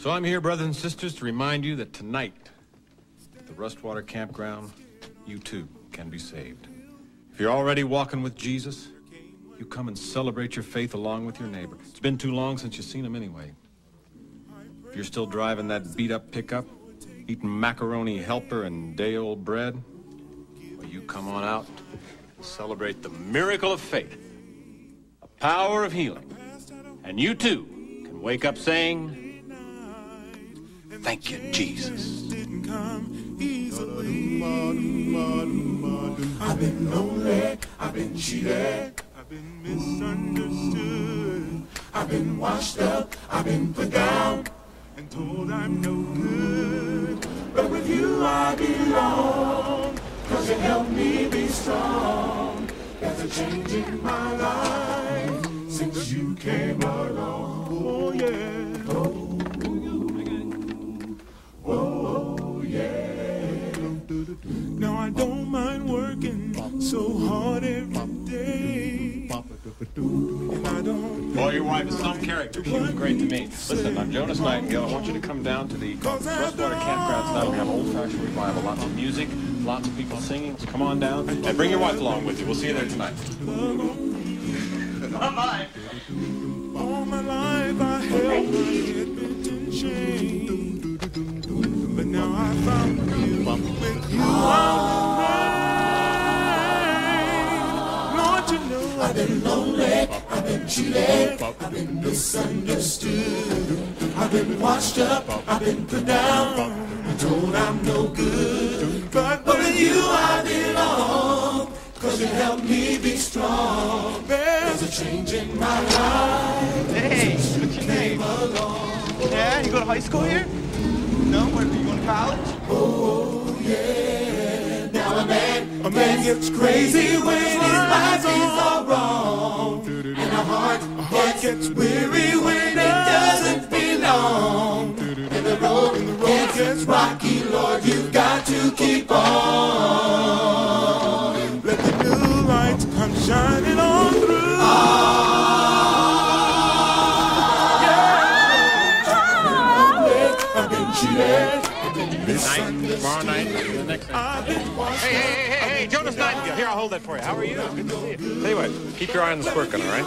So I'm here, brothers and sisters, to remind you that tonight, at the Rustwater Campground, you too can be saved. If you're already walking with Jesus, you come and celebrate your faith along with your neighbor. It's been too long since you've seen him anyway. If you're still driving that beat-up pickup, eating macaroni helper and day-old bread, well, you come on out and celebrate the miracle of faith, a power of healing. And you too can wake up saying, Thank you, Jesus. I've been lonely, I've been cheated, I've been misunderstood, I've been washed up, I've been put down, and told I'm no good. But with you I belong, cause you help me be strong. There's a change in my life since you came along. Oh yeah. I don't mind working so hard every day. And I don't Well, your wife is some character. She was great to me. Listen, I'm Jonas Nightingale. I want you to come down to the Freshwater Campground tonight. We have old-fashioned revival. Lots of music, lots of people singing. So come on down and bring your wife along with you. We'll see you there tonight. all my life I held my head bent in shame. Been lonely, I've been cheated, I've been misunderstood. I've been washed up, I've been put down, and told I'm no good. But with you I belong, cause you help me be strong. There's a change in my life. Hey, what's your name? Yeah, you go to high school here? No, where you going to college? Oh, yeah. Now a man, a man gets crazy when gets weary when it doesn't belong. And the road, and the road gets rocky, Lord, you've got to keep on. Let the new light come shining on through. Ah, Yeah. I've been cheated, misunderstood. Tomorrow night, the next night. I've been washed Hey, hey, hey, hey, hey, Jonas Nightingale. Here, I'll hold that for you. How are you? Good to see you. Tell you what, keep your eye on the squirt gun, all right?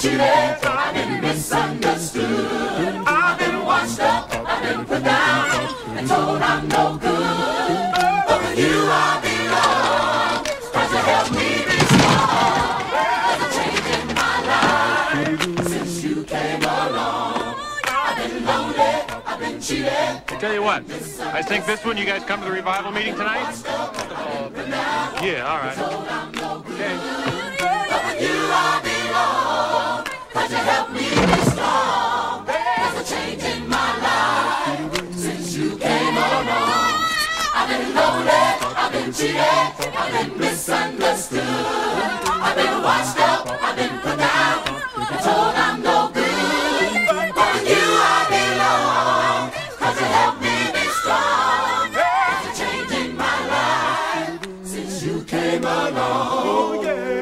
cheated, I've been misunderstood. I've been washed up, I've been put down, and told I'm no good. But with you I belong, cause you help me be strong. There's a change in my life since you came along. I've been lonely, I've been cheated. I Tell you what, I think this one, you guys come to the revival meeting tonight? Yeah, all right. Okay. Cause you help me be strong. There's a change in my life since you came along. I've been lonely, I've been cheated, I've been misunderstood. I've been washed up, I've been put down, and told I'm no good. But with you I belong, cause you help me be strong. There's a change in my life since you came along.